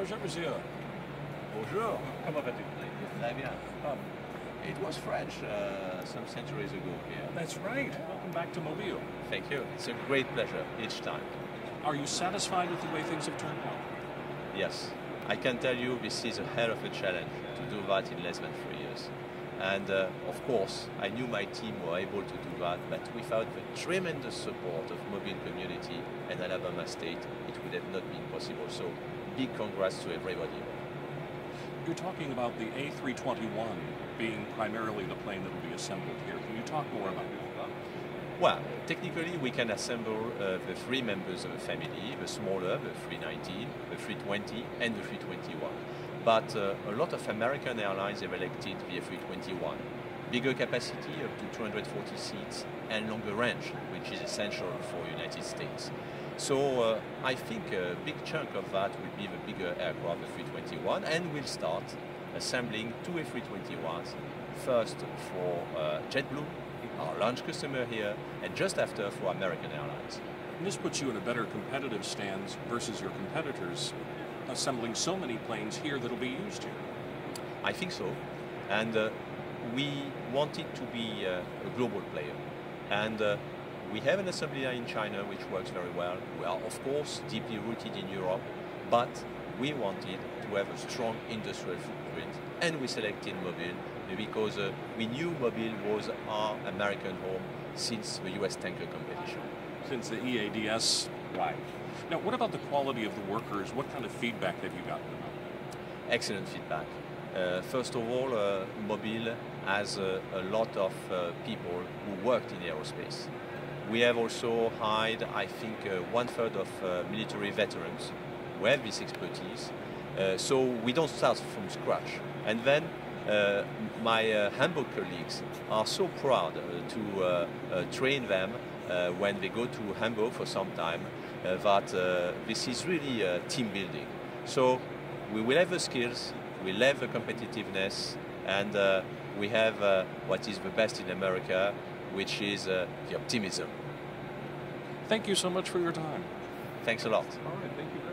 Bonjour, monsieur. Bonjour. Comment vas-tu? Très bien. Um, It was French uh, some centuries ago here. that's right. Welcome back to Mobile. Thank you. It's a great pleasure each time. Are you satisfied with the way things have turned out? Yes, I can tell you this is a hell of a challenge to do that in less than three years. And uh, of course, I knew my team were able to do that, but without the tremendous support of Mobile community and Alabama State, it would have not been possible. So big congrats to everybody. You're talking about the A321 being primarily the plane that will be assembled here. Can you talk more about that? Well, technically we can assemble uh, the three members of a family, the smaller, the 319, the 320 and the 321. But uh, a lot of American airlines have elected the A321. Bigger capacity, up to 240 seats, and longer range, which is essential for United States. So uh, I think a big chunk of that will be the bigger aircraft, the 321, and we'll start assembling two A321s, first for uh, JetBlue, our launch customer here, and just after for American Airlines. And this puts you in a better competitive stance versus your competitors assembling so many planes here that'll be used here. I think so. And uh, we wanted to be uh, a global player. And uh, we have an assembly line in China which works very well. We are, of course, deeply rooted in Europe, but we wanted to have a strong industrial footprint. And we selected Mobile because uh, we knew Mobile was our American home since the US tanker competition. Since the EADS right. Now, what about the quality of the workers? What kind of feedback have you gotten about that? Excellent feedback. Uh, first of all, uh, Mobile has a, a lot of uh, people who worked in aerospace. We have also hired, I think, uh, one third of uh, military veterans who have this expertise. Uh, so we don't start from scratch. And then uh, my uh, Hamburg colleagues are so proud uh, to train them when they go to Hamburg for some time that this is really team building. So we will have the skills, we'll have the competitiveness, and we have what is the best in America, which is the optimism. Thank you so much for your time. Thanks a lot. All right, thank you.